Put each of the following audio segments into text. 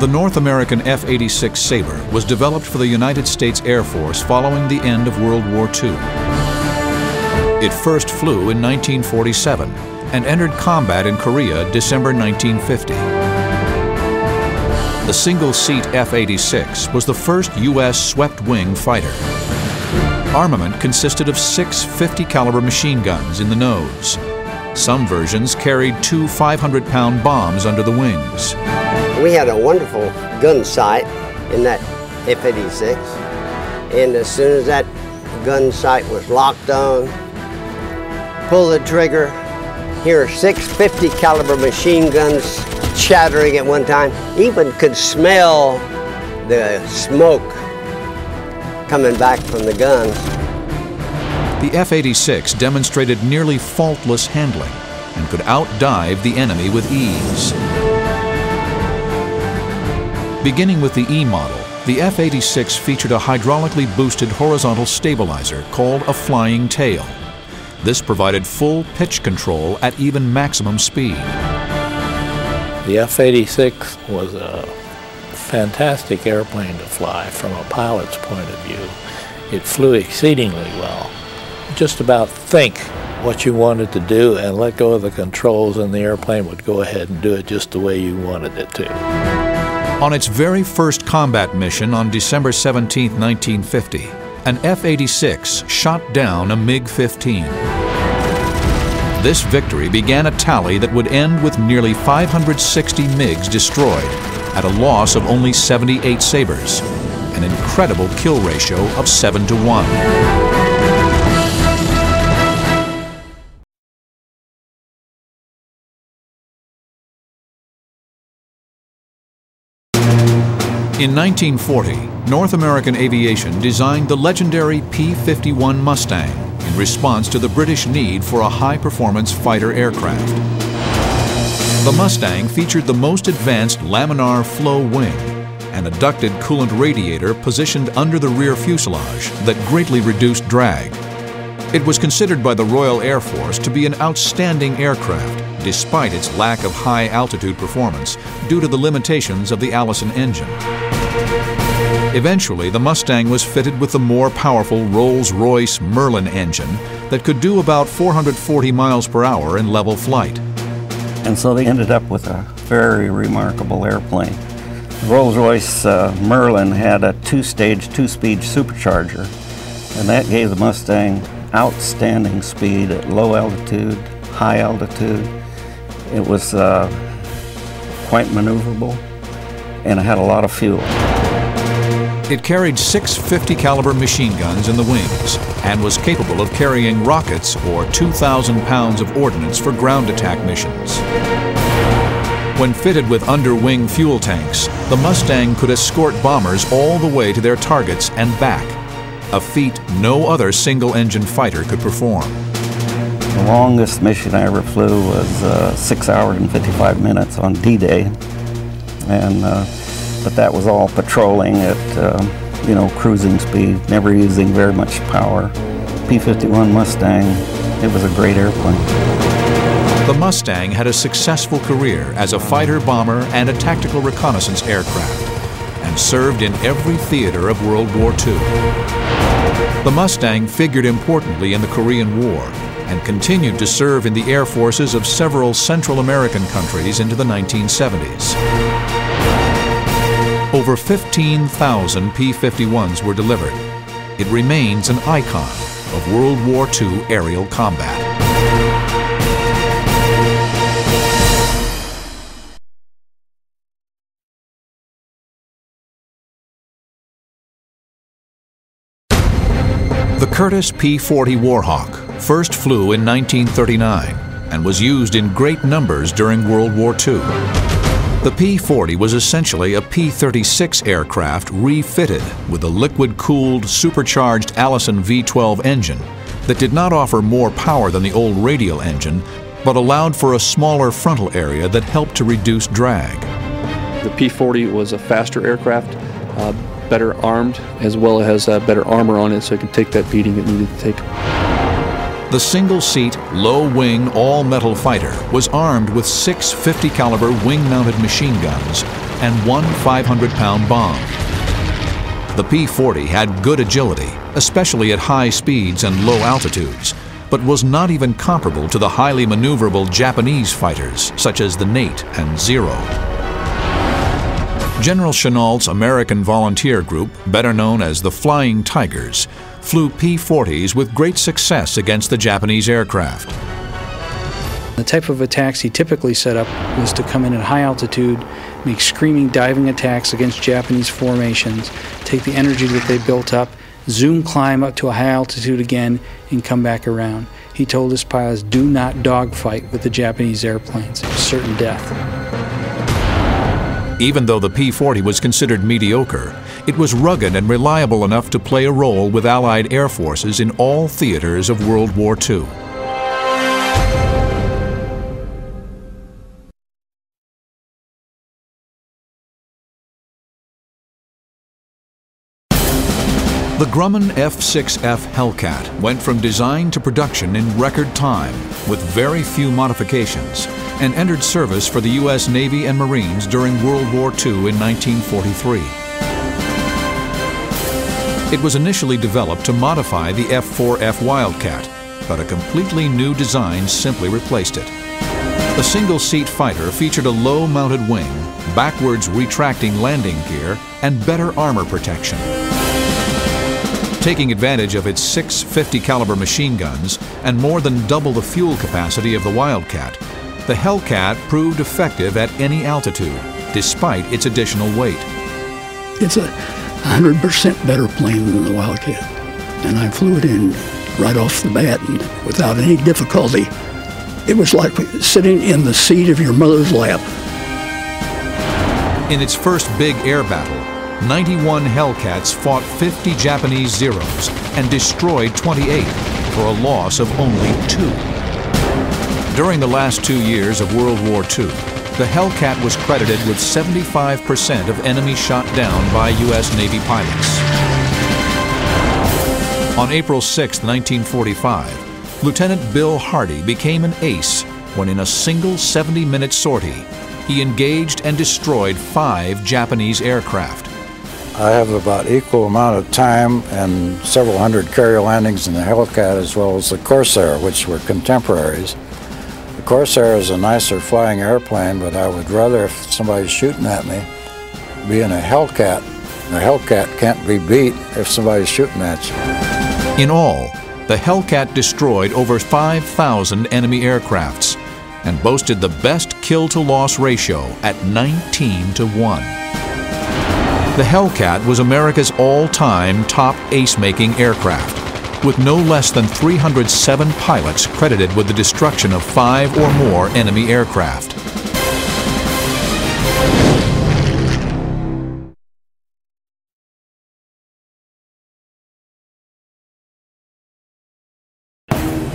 The North American F-86 Sabre was developed for the United States Air Force following the end of World War II. It first flew in 1947 and entered combat in Korea December 1950. The single-seat F-86 was the first U.S. swept-wing fighter. Armament consisted of six 50 caliber machine guns in the nose. Some versions carried two 500-pound bombs under the wings. We had a wonderful gun sight in that F-86. And as soon as that gun sight was locked on, pull the trigger, hear six 50 caliber machine guns chattering at one time. Even could smell the smoke coming back from the guns. The F-86 demonstrated nearly faultless handling and could outdive the enemy with ease. Beginning with the E model, the F-86 featured a hydraulically boosted horizontal stabilizer called a flying tail. This provided full pitch control at even maximum speed. The F-86 was a fantastic airplane to fly from a pilot's point of view. It flew exceedingly well. Just about think what you wanted to do and let go of the controls and the airplane would go ahead and do it just the way you wanted it to. On its very first combat mission on December 17, 1950, an F-86 shot down a MiG-15. This victory began a tally that would end with nearly 560 MiGs destroyed at a loss of only 78 Sabres, an incredible kill ratio of 7 to 1. In 1940, North American Aviation designed the legendary P-51 Mustang in response to the British need for a high-performance fighter aircraft. The Mustang featured the most advanced laminar flow wing, an ducted coolant radiator positioned under the rear fuselage that greatly reduced drag. It was considered by the Royal Air Force to be an outstanding aircraft, despite its lack of high-altitude performance due to the limitations of the Allison engine. Eventually, the Mustang was fitted with the more powerful Rolls-Royce Merlin engine that could do about 440 miles per hour in level flight. And so they ended up with a very remarkable airplane. Rolls-Royce uh, Merlin had a two-stage, two-speed supercharger, and that gave the Mustang outstanding speed at low altitude, high altitude. It was uh, quite maneuverable, and it had a lot of fuel. It carried six 50 caliber machine guns in the wings and was capable of carrying rockets or 2,000 pounds of ordnance for ground attack missions. When fitted with under-wing fuel tanks, the Mustang could escort bombers all the way to their targets and back, a feat no other single-engine fighter could perform. The longest mission I ever flew was uh, 6 hours and 55 minutes on D-Day. And uh, but that was all patrolling at, uh, you know, cruising speed, never using very much power. P-51 Mustang, it was a great airplane. The Mustang had a successful career as a fighter bomber and a tactical reconnaissance aircraft and served in every theater of World War II. The Mustang figured importantly in the Korean War and continued to serve in the air forces of several Central American countries into the 1970s. Over 15,000 P-51s were delivered. It remains an icon of World War II aerial combat. The Curtiss P-40 Warhawk first flew in 1939 and was used in great numbers during World War II. The P-40 was essentially a P-36 aircraft refitted with a liquid-cooled, supercharged Allison V-12 engine that did not offer more power than the old radial engine, but allowed for a smaller frontal area that helped to reduce drag. The P-40 was a faster aircraft, uh, better armed, as well as uh, better armor on it so it could take that beating it needed to take. The single-seat, low-wing, all-metal fighter was armed with six 50-caliber wing-mounted machine guns and one 500-pound bomb. The P-40 had good agility, especially at high speeds and low altitudes, but was not even comparable to the highly maneuverable Japanese fighters, such as the Nate and Zero. General Chennault's American Volunteer Group, better known as the Flying Tigers, flew P-40s with great success against the Japanese aircraft. The type of attacks he typically set up was to come in at high altitude, make screaming diving attacks against Japanese formations, take the energy that they built up, zoom climb up to a high altitude again, and come back around. He told his pilots, do not dogfight with the Japanese airplanes. Certain death. Even though the P-40 was considered mediocre, it was rugged and reliable enough to play a role with Allied air forces in all theaters of World War II. The Grumman F-6F Hellcat went from design to production in record time with very few modifications and entered service for the U.S. Navy and Marines during World War II in 1943. It was initially developed to modify the F-4F Wildcat, but a completely new design simply replaced it. The single-seat fighter featured a low-mounted wing, backwards retracting landing gear, and better armor protection. Taking advantage of its six 50 caliber machine guns and more than double the fuel capacity of the Wildcat, the Hellcat proved effective at any altitude, despite its additional weight. It's a 100% better plane than the Wildcat, and I flew it in right off the bat and without any difficulty. It was like sitting in the seat of your mother's lap. In its first big air battle, 91 Hellcats fought 50 Japanese Zeros and destroyed 28 for a loss of only two. During the last two years of World War II, the Hellcat was credited with 75% of enemies shot down by U.S. Navy pilots. On April 6, 1945, Lieutenant Bill Hardy became an ace when in a single 70-minute sortie, he engaged and destroyed five Japanese aircraft. I have about equal amount of time and several hundred carrier landings in the Hellcat as well as the Corsair, which were contemporaries. Corsair is a nicer flying airplane, but I would rather, if somebody's shooting at me, be in a Hellcat. The Hellcat can't be beat if somebody's shooting at you. In all, the Hellcat destroyed over 5,000 enemy aircrafts and boasted the best kill-to-loss ratio at 19 to 1. The Hellcat was America's all-time top ace-making aircraft, with no less than 307 pilots credited with the destruction of five or more enemy aircraft.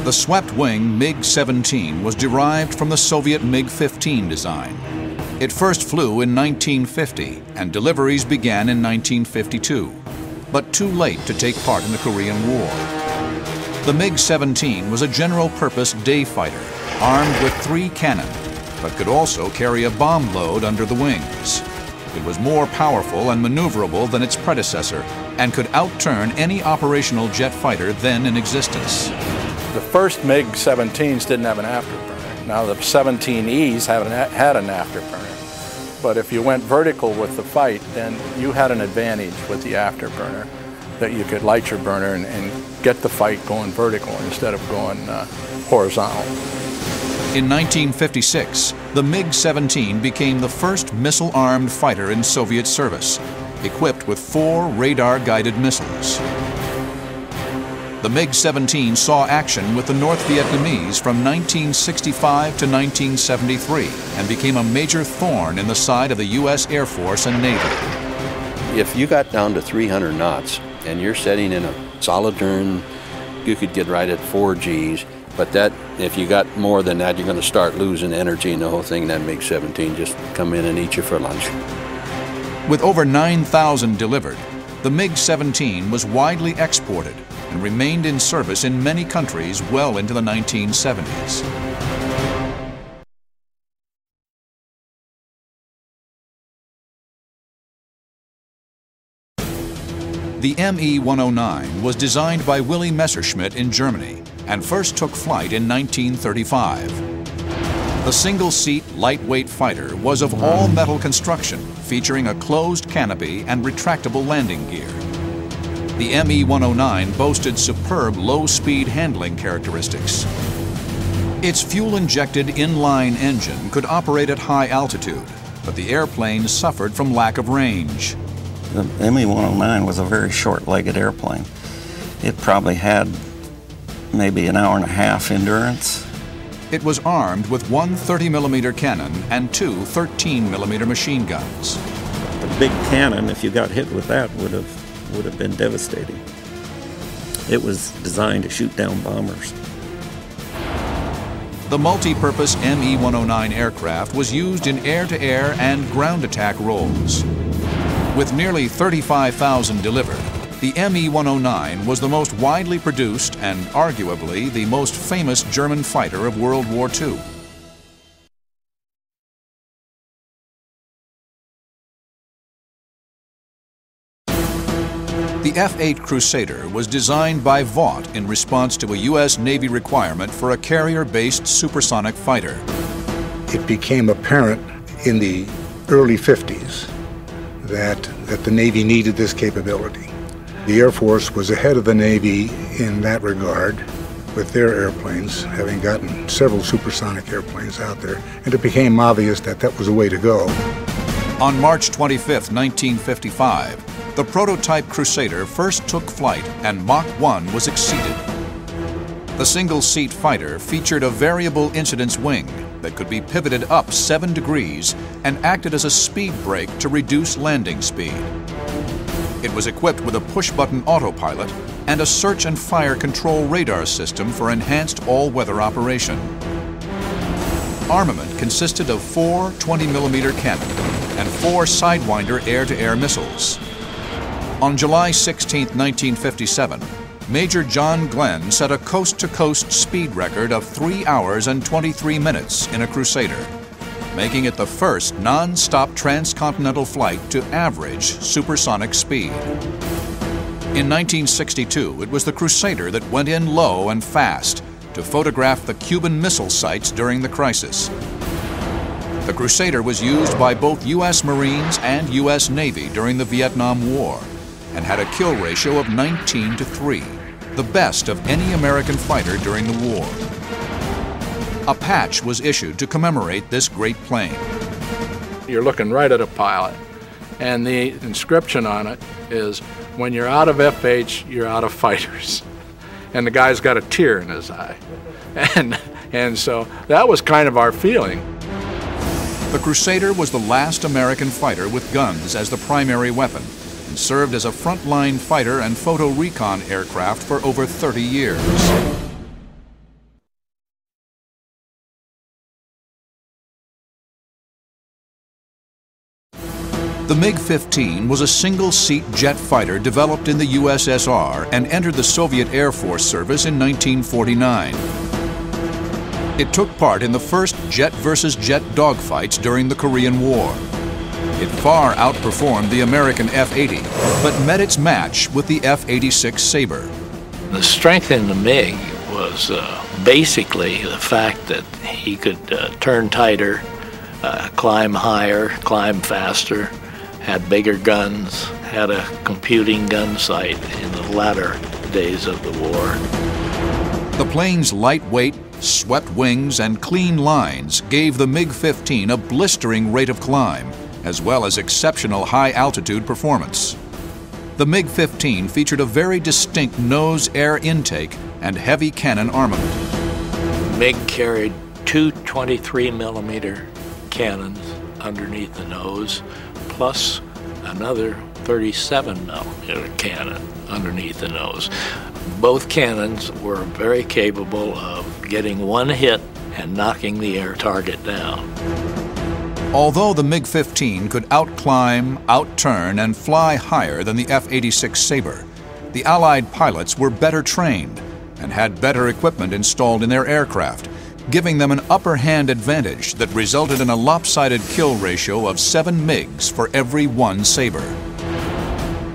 The swept-wing MiG-17 was derived from the Soviet MiG-15 design. It first flew in 1950 and deliveries began in 1952, but too late to take part in the Korean War. The MiG-17 was a general-purpose day fighter armed with three cannon, but could also carry a bomb load under the wings. It was more powerful and maneuverable than its predecessor and could outturn any operational jet fighter then in existence. The first MiG-17s didn't have an afterburner. Now the 17Es have an, had an afterburner. But if you went vertical with the fight, then you had an advantage with the afterburner that you could light your burner and, and get the fight going vertical instead of going uh, horizontal. In 1956, the MiG-17 became the first missile-armed fighter in Soviet service, equipped with four radar-guided missiles. The MiG-17 saw action with the North Vietnamese from 1965 to 1973 and became a major thorn in the side of the U.S. Air Force and Navy. If you got down to 300 knots and you're setting in a solid turn, you could get right at 4 Gs. But that, if you got more than that, you're going to start losing energy and the whole thing. That MiG-17 just come in and eat you for lunch. With over 9,000 delivered, the MiG-17 was widely exported and remained in service in many countries well into the 1970s. The ME-109 was designed by Willy Messerschmitt in Germany and first took flight in 1935. The single-seat, lightweight fighter was of all-metal construction, featuring a closed canopy and retractable landing gear. The ME-109 boasted superb low-speed handling characteristics. Its fuel-injected inline engine could operate at high altitude, but the airplane suffered from lack of range. The ME-109 was a very short-legged airplane. It probably had maybe an hour and a half endurance. It was armed with one 30 millimeter cannon and two 13 millimeter machine guns. The big cannon, if you got hit with that, would have would have been devastating. It was designed to shoot down bombers. The multi-purpose ME-109 aircraft was used in air-to-air and ground attack roles. With nearly 35,000 delivered, the ME-109 was the most widely produced and arguably the most famous German fighter of World War II. The F-8 Crusader was designed by Vought in response to a U.S. Navy requirement for a carrier-based supersonic fighter. It became apparent in the early 50s that, that the Navy needed this capability. The Air Force was ahead of the Navy in that regard with their airplanes, having gotten several supersonic airplanes out there, and it became obvious that that was the way to go. On March 25, 1955, the prototype Crusader first took flight and Mach 1 was exceeded. The single-seat fighter featured a variable incidence wing that could be pivoted up 7 degrees and acted as a speed brake to reduce landing speed. It was equipped with a push-button autopilot and a search and fire control radar system for enhanced all-weather operation. Armament consisted of four 20mm cannon and four Sidewinder air-to-air missiles. On July 16, 1957, Major John Glenn set a coast-to-coast speed record of 3 hours and 23 minutes in a Crusader, making it the first non-stop transcontinental flight to average supersonic speed. In 1962, it was the Crusader that went in low and fast to photograph the Cuban missile sites during the crisis. The Crusader was used by both U.S. Marines and U.S. Navy during the Vietnam War and had a kill ratio of 19 to 3, the best of any American fighter during the war. A patch was issued to commemorate this great plane. You're looking right at a pilot, and the inscription on it is, when you're out of F-8s, you're out of fighters. And the guy's got a tear in his eye. And, and so that was kind of our feeling. The Crusader was the last American fighter with guns as the primary weapon and served as a frontline fighter and photo recon aircraft for over 30 years. The MiG-15 was a single-seat jet fighter developed in the USSR and entered the Soviet Air Force service in 1949. It took part in the first jet versus jet dogfights during the Korean War. It far outperformed the American F-80, but met its match with the F-86 Sabre. The strength in the MiG was uh, basically the fact that he could uh, turn tighter, uh, climb higher, climb faster, had bigger guns, had a computing gun sight in the latter days of the war. The plane's lightweight, swept wings and clean lines gave the MiG-15 a blistering rate of climb, as well as exceptional high-altitude performance. The MiG-15 featured a very distinct nose air intake and heavy cannon armament. MiG carried two 23 millimeter cannons underneath the nose plus another 37 millimeter cannon underneath the nose. Both cannons were very capable of getting one hit and knocking the air target down. Although the MiG-15 could outclimb, outturn, and fly higher than the F-86 Sabre, the Allied pilots were better trained and had better equipment installed in their aircraft, giving them an upper hand advantage that resulted in a lopsided kill ratio of 7 MiGs for every one Sabre.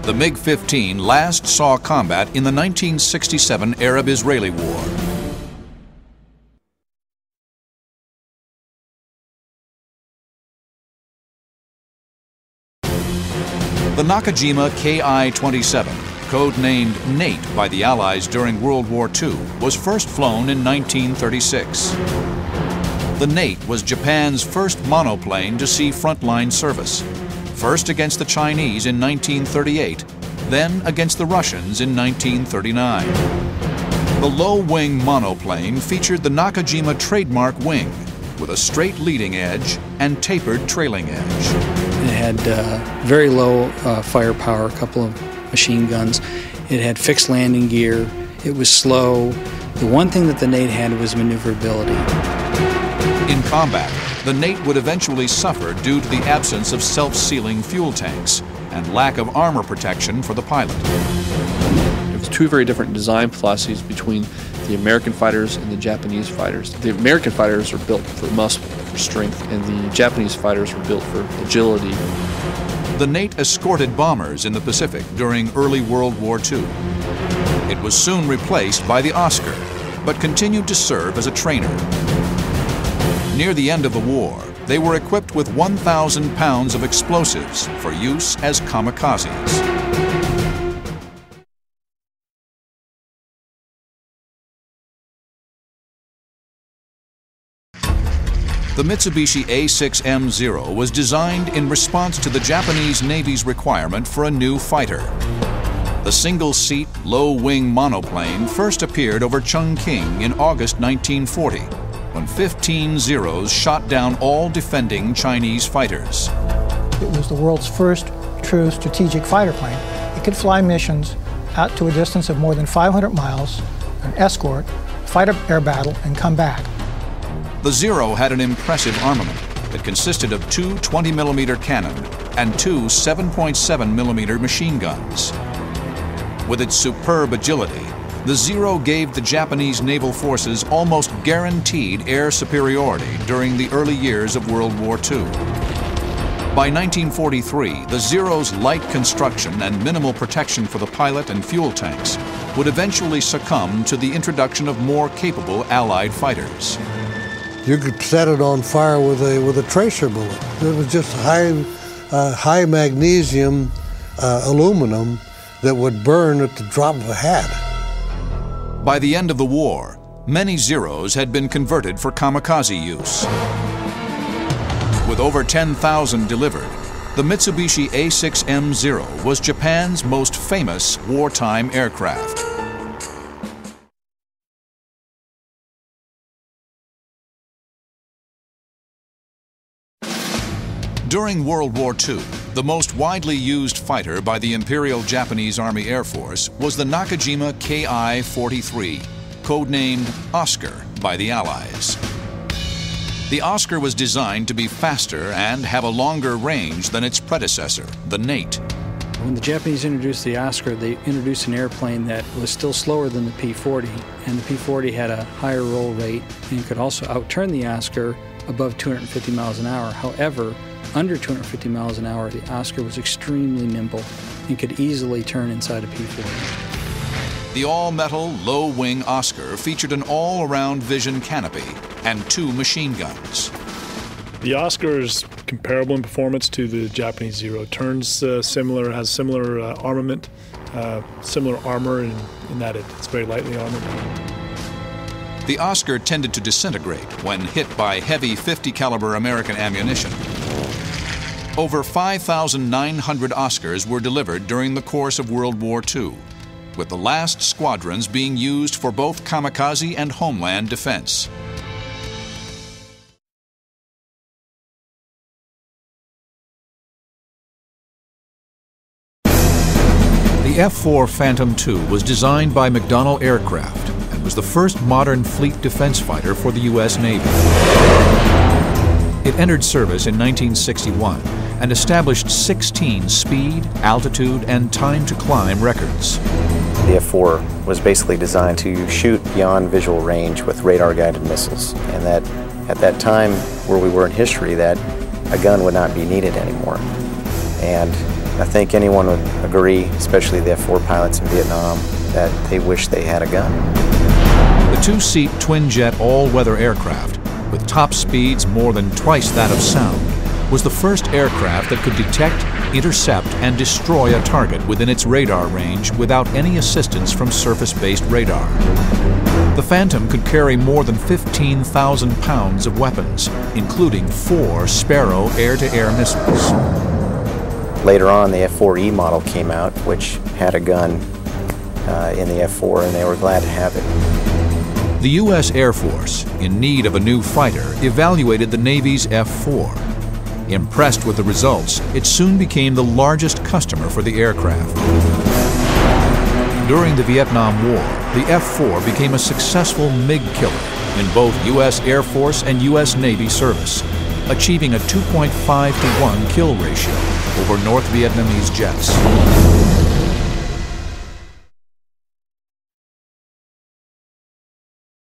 The MiG 15 last saw combat in the 1967 Arab Israeli War. The Nakajima Ki 27, codenamed Nate by the Allies during World War II, was first flown in 1936. The Nate was Japan's first monoplane to see frontline service, first against the Chinese in 1938, then against the Russians in 1939. The low-wing monoplane featured the Nakajima trademark wing, with a straight leading edge and tapered trailing edge. It had uh, very low uh, firepower, a couple of machine guns. It had fixed landing gear. It was slow. The one thing that the Nate had was maneuverability. In combat, the Nate would eventually suffer due to the absence of self-sealing fuel tanks and lack of armor protection for the pilot. There was two very different design philosophies between the American fighters and the Japanese fighters. The American fighters are built for muscle, for strength, and the Japanese fighters were built for agility. The Nate escorted bombers in the Pacific during early World War II. It was soon replaced by the Oscar, but continued to serve as a trainer. Near the end of the war, they were equipped with 1,000 pounds of explosives for use as kamikazes. The Mitsubishi A6M0 was designed in response to the Japanese Navy's requirement for a new fighter. The single-seat, low-wing monoplane first appeared over Chungking in August 1940, when 15 Zeros shot down all defending Chinese fighters. It was the world's first true strategic fighter plane. It could fly missions out to a distance of more than 500 miles, an escort, fight a air battle, and come back. The Zero had an impressive armament that consisted of two 20mm cannon and two 7.7mm machine guns. With its superb agility, the Zero gave the Japanese naval forces almost guaranteed air superiority during the early years of World War II. By 1943, the Zero's light construction and minimal protection for the pilot and fuel tanks would eventually succumb to the introduction of more capable Allied fighters you could set it on fire with a with a tracer bullet. It was just high uh, high magnesium uh, aluminum that would burn at the drop of a hat. By the end of the war, many Zeros had been converted for kamikaze use. With over 10,000 delivered, the Mitsubishi A6M0 was Japan's most famous wartime aircraft. During World War II, the most widely used fighter by the Imperial Japanese Army Air Force was the Nakajima Ki-43, codenamed Oscar by the Allies. The Oscar was designed to be faster and have a longer range than its predecessor, the Nate. When the Japanese introduced the Oscar, they introduced an airplane that was still slower than the P-40, and the P-40 had a higher roll rate and could also outturn the Oscar above 250 miles an hour. However, under 250 miles an hour, the Oscar was extremely nimble and could easily turn inside a P-40. The all-metal, low-wing Oscar featured an all-around vision canopy and two machine guns. The Oscar is comparable in performance to the Japanese Zero. Turns uh, similar, has similar uh, armament, uh, similar armor in, in that it, it's very lightly armored. The Oscar tended to disintegrate when hit by heavy 50 caliber American ammunition. Over 5,900 Oscars were delivered during the course of World War II, with the last squadrons being used for both kamikaze and homeland defense. The F-4 Phantom II was designed by McDonnell Aircraft and was the first modern fleet defense fighter for the U.S. Navy. It entered service in 1961 and established 16 speed, altitude, and time to climb records. The F-4 was basically designed to shoot beyond visual range with radar-guided missiles, and that at that time where we were in history, that a gun would not be needed anymore. And I think anyone would agree, especially the F-4 pilots in Vietnam, that they wish they had a gun. The two-seat twin-jet all-weather aircraft, with top speeds more than twice that of sound, was the first aircraft that could detect, intercept, and destroy a target within its radar range without any assistance from surface-based radar. The Phantom could carry more than 15,000 pounds of weapons, including four Sparrow air-to-air missiles. Later on, the F-4E model came out, which had a gun uh, in the F-4, and they were glad to have it. The U.S. Air Force, in need of a new fighter, evaluated the Navy's F-4 Impressed with the results, it soon became the largest customer for the aircraft. During the Vietnam War, the F-4 became a successful MiG killer in both U.S. Air Force and U.S. Navy service, achieving a 2.5 to 1 kill ratio over North Vietnamese jets.